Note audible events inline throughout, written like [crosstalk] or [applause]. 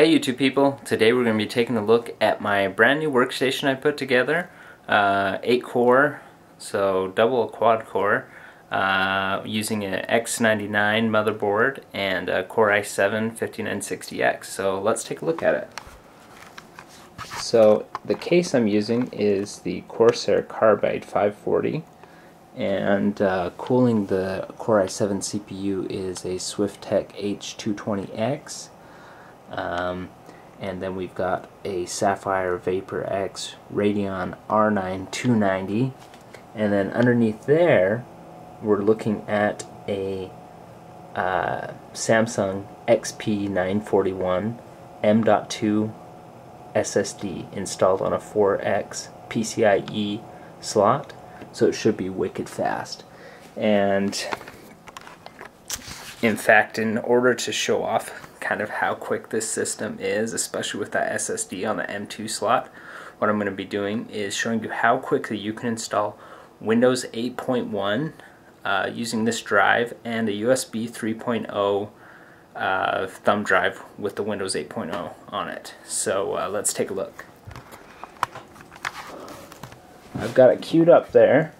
Hey YouTube people, today we're going to be taking a look at my brand new workstation I put together. Uh, 8 core, so double quad core, uh, using an X99 motherboard and a Core i7 5960X. So let's take a look at it. So the case I'm using is the Corsair Carbide 540 and uh, cooling the Core i7 CPU is a Swiftech H220X um, and then we've got a Sapphire Vapor X Radeon R9 290 and then underneath there we're looking at a uh, Samsung XP 941 M.2 SSD installed on a 4X PCIe slot. So it should be wicked fast. And in fact in order to show off kind of how quick this system is, especially with that SSD on the M2 slot, what I'm going to be doing is showing you how quickly you can install Windows 8.1 uh, using this drive and a USB 3.0 uh, thumb drive with the Windows 8.0 on it. So uh, let's take a look. I've got it queued up there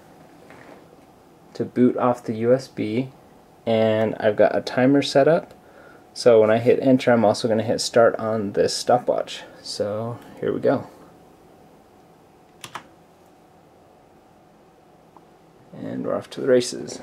to boot off the USB and I've got a timer set up so when I hit enter I'm also going to hit start on this stopwatch. So here we go. And we're off to the races.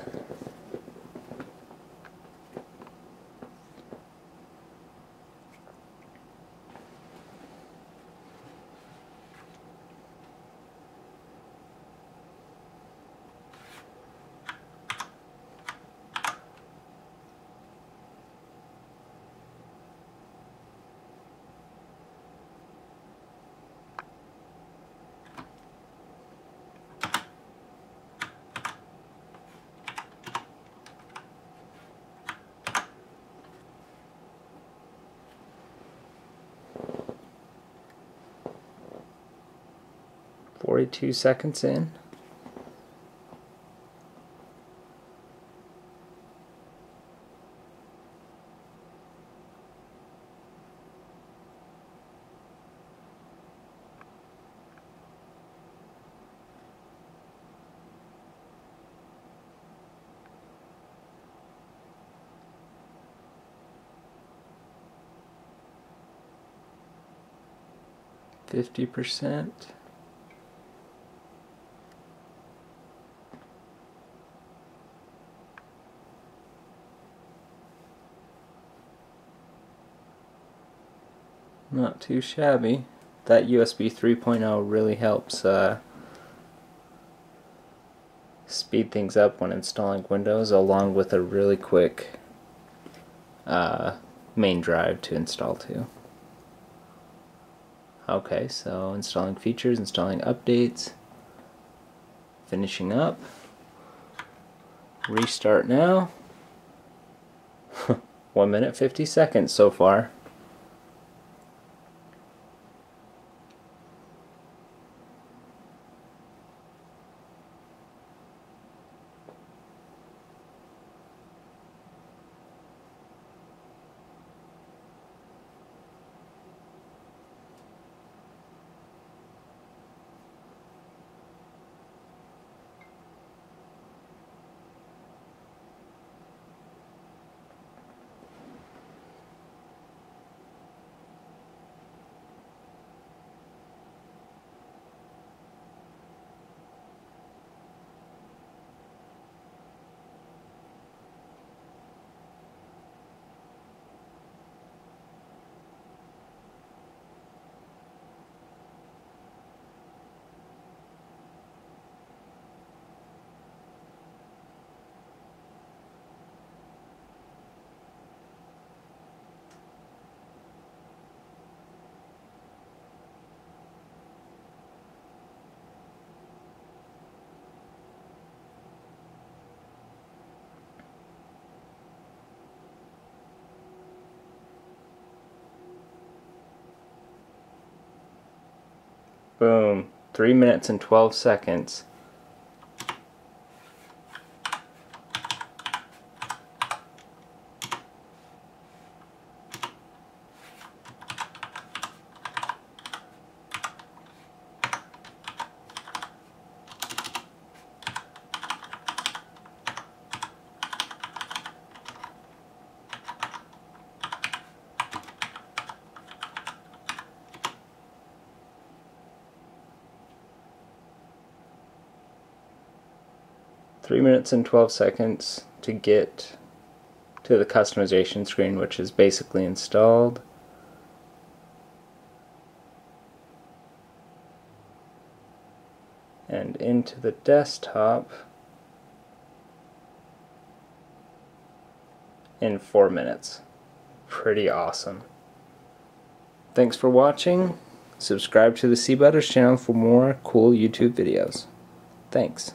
42 seconds in. Fifty percent. Not too shabby. That USB 3.0 really helps uh, speed things up when installing Windows along with a really quick uh, main drive to install to. Okay, so installing features, installing updates, finishing up, restart now. [laughs] 1 minute 50 seconds so far. Boom. 3 minutes and 12 seconds. 3 minutes and 12 seconds to get to the customization screen which is basically installed. And into the desktop in 4 minutes. Pretty awesome. Thanks for watching. Subscribe to the cbutters channel for more cool YouTube videos. Thanks.